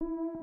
you